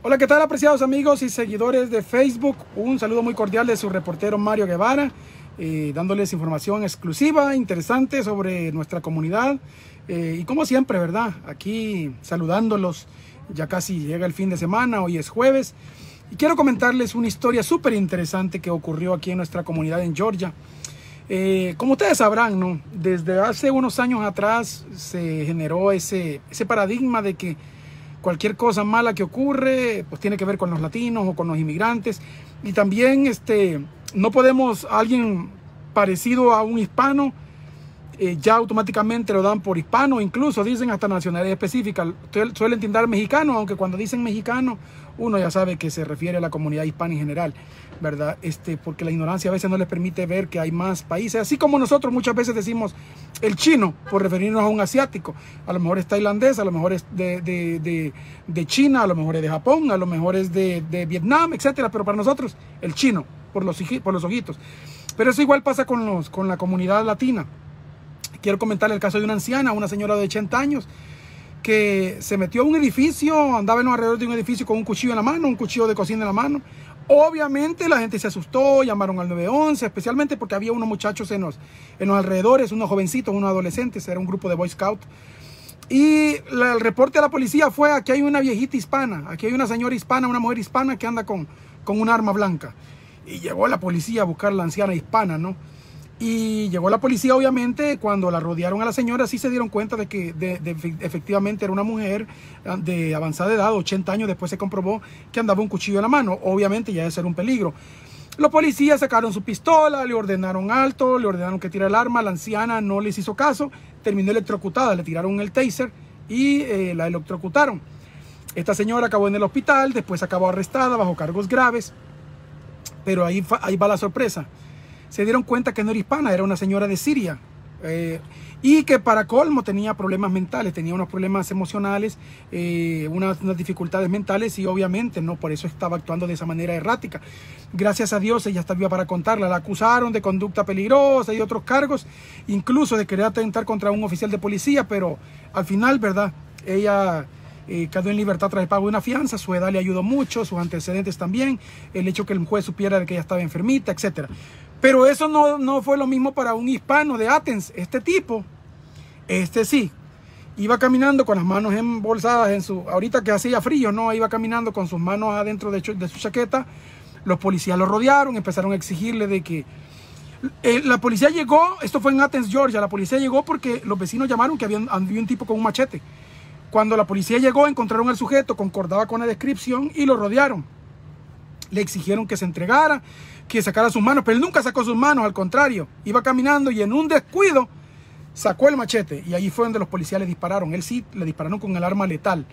Hola, ¿qué tal apreciados amigos y seguidores de Facebook? Un saludo muy cordial de su reportero Mario Guevara, eh, dándoles información exclusiva, interesante sobre nuestra comunidad. Eh, y como siempre, ¿verdad? Aquí saludándolos, ya casi llega el fin de semana, hoy es jueves. Y quiero comentarles una historia súper interesante que ocurrió aquí en nuestra comunidad en Georgia. Eh, como ustedes sabrán, ¿no? desde hace unos años atrás se generó ese, ese paradigma de que cualquier cosa mala que ocurre, pues tiene que ver con los latinos o con los inmigrantes. Y también este, no podemos, alguien parecido a un hispano, eh, ya automáticamente lo dan por hispano, incluso dicen hasta nacionalidad específica. Suelen entender mexicano, aunque cuando dicen mexicano, uno ya sabe que se refiere a la comunidad hispana en general, ¿verdad? Este, porque la ignorancia a veces no les permite ver que hay más países, así como nosotros muchas veces decimos el chino, por referirnos a un asiático. A lo mejor es tailandés, a lo mejor es de, de, de, China, a lo mejor es de Japón, a lo mejor es de, Vietnam, etcétera. Pero para nosotros, el chino, por los, por los ojitos. Pero eso igual pasa con, los, con la comunidad latina. Quiero comentar el caso de una anciana, una señora de 80 años, que se metió a un edificio, andaba en alrededor de un edificio con un cuchillo en la mano, un cuchillo de cocina en la mano. Obviamente la gente se asustó, llamaron al 911, especialmente porque había unos muchachos en los, en los alrededores, unos jovencitos, unos adolescentes, era un grupo de Boy Scout. Y el reporte a la policía fue, aquí hay una viejita hispana, aquí hay una señora hispana, una mujer hispana que anda con, con un arma blanca. Y llegó la policía a buscar a la anciana hispana, ¿no? Y llegó la policía, obviamente, cuando la rodearon a la señora, sí se dieron cuenta de que efectivamente era una mujer ah, de avanzada edad, 80 años, después se comprobó que andaba un cuchillo en la mano. Obviamente ya eso era un peligro. Los policías sacaron su pistola, le ordenaron alto, le ordenaron que tirara el arma, la anciana no les hizo caso, terminó electrocutada, le tiraron el taser y eh, la electrocutaron. Esta señora acabó en el hospital, después acabó arrestada bajo cargos graves, pero ahí, ahí va la sorpresa se dieron cuenta que no era hispana, era una señora de Siria. Eh, y que para colmo tenía problemas mentales, tenía unos problemas emocionales, eh, unas, dificultades mentales y obviamente no, por eso estaba actuando de esa manera errática. Gracias a Dios ella está viva para contarla. La acusaron de conducta peligrosa y otros cargos, incluso de querer atentar contra un oficial de policía, pero al final, ¿verdad? Ella eh, quedó en libertad tras el pago de una fianza, su edad le ayudó mucho, sus antecedentes también, el hecho que el juez supiera de que ella estaba enfermita, etcétera. Pero eso no, fue lo mismo para un hispano de Athens. Este tipo, este sí, iba caminando con las manos embolsadas en su... Ahorita que hacía frío, ¿no? Iba caminando con sus manos adentro de, de su chaqueta. Los policías lo rodearon, empezaron a exigirle de que... Eh, la policía llegó, esto fue en Athens, Georgia, la policía llegó porque los vecinos llamaron que había, había un tipo con un machete. Cuando la policía llegó, encontraron al sujeto, concordaba con la descripción y lo rodearon. Le exigieron que se entregara, que sacara sus manos, pero él nunca sacó sus manos, al contrario, iba caminando y en un descuido sacó el machete y ahí fue donde los policías le dispararon. Él sí le dispararon con el arma letal.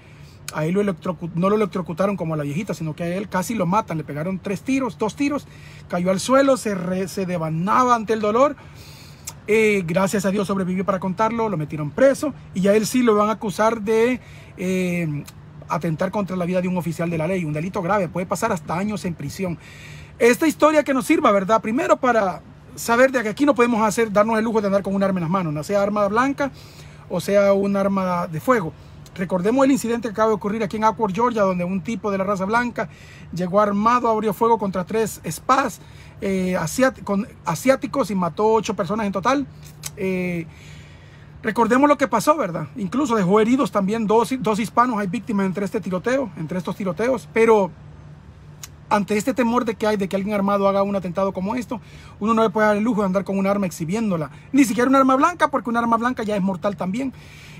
A él no lo electrocutaron como a la viejita, sino que a él casi lo matan. Le pegaron tres tiros, dos tiros, cayó al suelo, se, se devanaba ante el dolor. Eh, gracias a Dios sobrevivió para contarlo, lo metieron preso y a él sí lo van a acusar de eh, atentar contra la vida de un oficial de la ley, un delito grave, puede pasar hasta años en prisión esta historia que nos sirva, ¿verdad? Primero para saber de que aquí no podemos hacer, darnos el lujo de andar con un arma en las manos, no sea arma blanca o sea un arma de fuego. Recordemos el incidente que acaba de ocurrir aquí en Awkward, Georgia, donde un tipo de la raza blanca llegó armado, abrió fuego contra tres spas eh, asiáticos y mató ocho personas en total. Eh, recordemos lo que pasó, ¿verdad? Incluso dejó heridos también dos, dos hispanos, hay víctimas entre este tiroteo, entre estos tiroteos, pero ante este temor de que hay de que alguien armado haga un atentado como esto, uno no le puede dar el lujo de andar con un arma exhibiéndola, ni siquiera un arma blanca, porque un arma blanca ya es mortal también.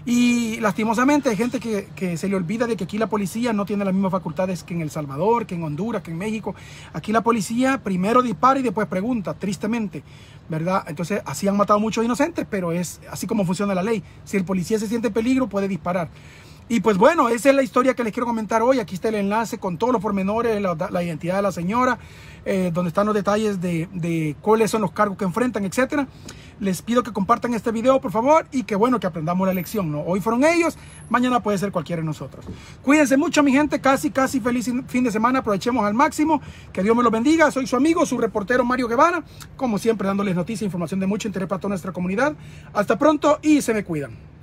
Y lastimosamente hay gente que, se le olvida de que aquí la policía no tiene las mismas facultades que en El Salvador, que en Honduras, que en México. Aquí la policía primero dispara y después pregunta, tristemente, ¿verdad? Entonces así han matado muchos inocentes, pero es así como funciona la ley. Si el policía se siente en peligro, puede disparar. Y pues bueno, esa es la historia que les quiero comentar hoy. Aquí está el enlace con todos los pormenores, la, identidad de la señora, eh, donde están los detalles de, cuáles son los cargos que enfrentan, etcétera. Les pido que compartan este video, por favor, y que bueno, que aprendamos la lección, ¿no? Hoy fueron ellos, mañana puede ser cualquiera de nosotros. Cuídense mucho, mi gente, casi, casi feliz fin de semana, aprovechemos al máximo, que Dios me lo bendiga. Soy su amigo, su reportero Mario Guevara, como siempre dándoles noticias, información de mucho interés para toda nuestra comunidad. Hasta pronto y se me cuidan.